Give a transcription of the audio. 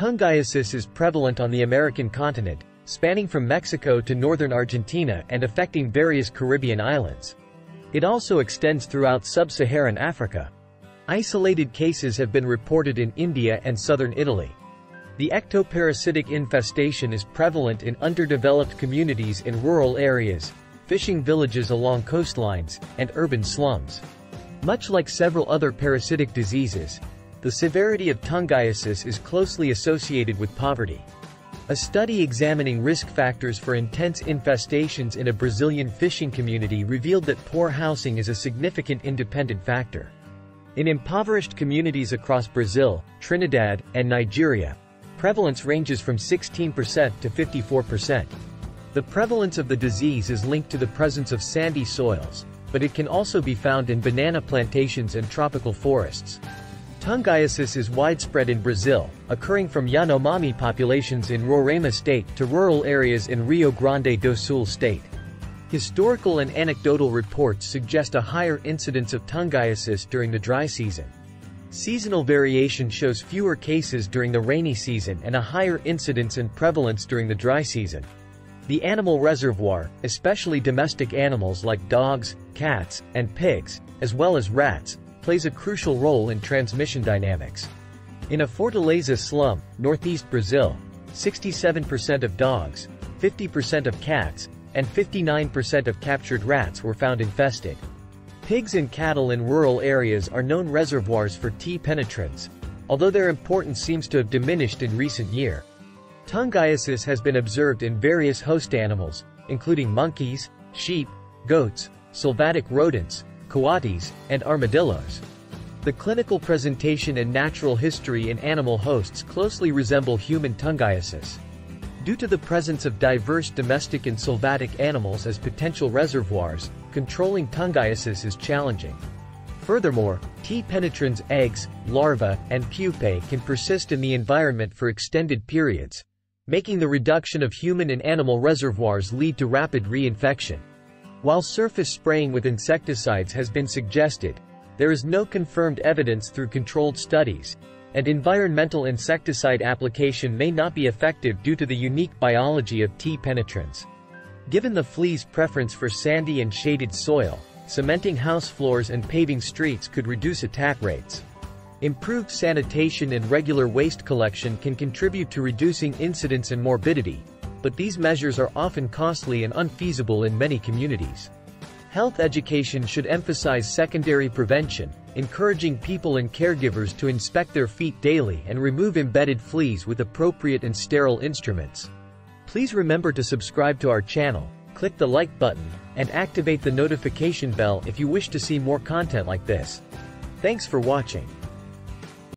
Tungiasis is prevalent on the American continent, spanning from Mexico to northern Argentina and affecting various Caribbean islands. It also extends throughout sub-Saharan Africa. Isolated cases have been reported in India and southern Italy. The ectoparasitic infestation is prevalent in underdeveloped communities in rural areas, fishing villages along coastlines, and urban slums. Much like several other parasitic diseases, the severity of tungiasis is closely associated with poverty. A study examining risk factors for intense infestations in a Brazilian fishing community revealed that poor housing is a significant independent factor. In impoverished communities across Brazil, Trinidad, and Nigeria, prevalence ranges from 16% to 54%. The prevalence of the disease is linked to the presence of sandy soils, but it can also be found in banana plantations and tropical forests. Tungiasis is widespread in Brazil, occurring from Yanomami populations in Roraima state to rural areas in Rio Grande do Sul state. Historical and anecdotal reports suggest a higher incidence of tungiasis during the dry season. Seasonal variation shows fewer cases during the rainy season and a higher incidence and prevalence during the dry season. The animal reservoir, especially domestic animals like dogs, cats, and pigs, as well as rats, plays a crucial role in transmission dynamics. In a Fortaleza slum, northeast Brazil, 67% of dogs, 50% of cats, and 59% of captured rats were found infested. Pigs and cattle in rural areas are known reservoirs for T. penetrans, although their importance seems to have diminished in recent year. Tungiasis has been observed in various host animals, including monkeys, sheep, goats, sylvatic rodents, coatis, and armadillos. The clinical presentation and natural history in animal hosts closely resemble human tungiasis. Due to the presence of diverse domestic and sylvatic animals as potential reservoirs, controlling tungiasis is challenging. Furthermore, T. penetrans eggs, larvae, and pupae can persist in the environment for extended periods, making the reduction of human and animal reservoirs lead to rapid reinfection. While surface spraying with insecticides has been suggested, there is no confirmed evidence through controlled studies, and environmental insecticide application may not be effective due to the unique biology of T. penetrans. Given the flea's preference for sandy and shaded soil, cementing house floors and paving streets could reduce attack rates. Improved sanitation and regular waste collection can contribute to reducing incidence and morbidity, but these measures are often costly and unfeasible in many communities. Health education should emphasize secondary prevention, encouraging people and caregivers to inspect their feet daily and remove embedded fleas with appropriate and sterile instruments. Please remember to subscribe to our channel, click the like button, and activate the notification bell if you wish to see more content like this. Thanks for watching.